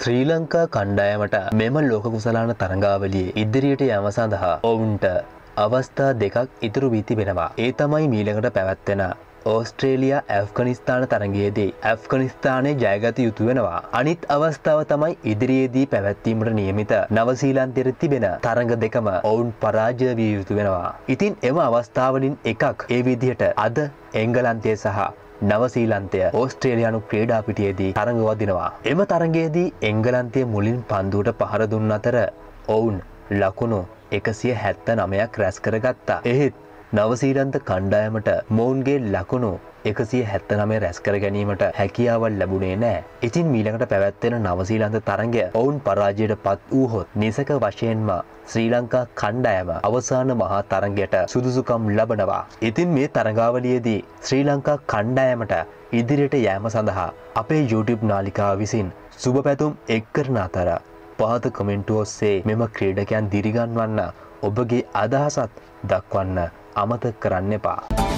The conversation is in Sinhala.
ශ්‍රී ලංකා කණ්ඩායමට මෙම ලෝක කුසලාන තරඟාවලිය ඉදිරියට යම සඳහා ඔවුන්ට අවස්ථා දෙකක් ඉතුරු වී තිබෙනවා. ඒ තමයි මීළඟට පැවැත්වෙන ඕස්ට්‍රේලියයා ඇෆ්ගනිස්ථාන තරගයේදී ඇෆ්ගනිස්ථානය ජයගත යුතු වෙනවා. අනිත් අවස්ථාව තමයි ඉදිරියේදී පැවැත්වීමට නියමිත නවසීලන්තෙර තිබෙන තරඟ දෙකම ඔවුන් පරාජය විය යුතු වෙනවා. ඉතින් එම අවස්ථාවලින් එකක් ඒ විදිහට අද එංගලන්තය සහ නවසීලන්තය ඕස්ට්‍රේලයානු ක්‍රේඩා පිටියේදී තරඟවදිනවා. එම තරගයේදී එංගලන්තය මුලින් පන්දුවට පහර දුන්න අතර ඔවුන් ලකුණු එකසිය හැත්ත නමයක් රැස් කරගත්තා. එහෙත් නවසීලන්ත කණ්ඩායමට මොවුන්ගේ ලකුණු එකසිය හැත්ත නමේ රැස්කර ගැනීමට හැකියාවල් ලැබුණේ නෑ. ඉතින් මීළඟට පැවැත්වෙන නවසීලන්ත තරගය ඔවුන් පරාජයට පත් වූහොත් නිසක වශයෙන්ම ශ්‍රී ලංකා කණ්ඩායම අවසාන මහා තරගයට සුදුසුකම් ලබනවා. ඉතින් මේ තරගාවලියේදී ශ්‍රී ලංකා කණ්ඩායමට ඉදිරියට යෑම සඳහා අපේ YouTube නාලිකාව විසින් සුබ පැතුම් එක් කරන අතර පහත කමෙන්ටු ඔස්සේ මෙම ක්‍රීඩකයන් දිරිගන්වන්න ඔබගේ අදහසත් දක්වන්න අමතක කරන්න එපා.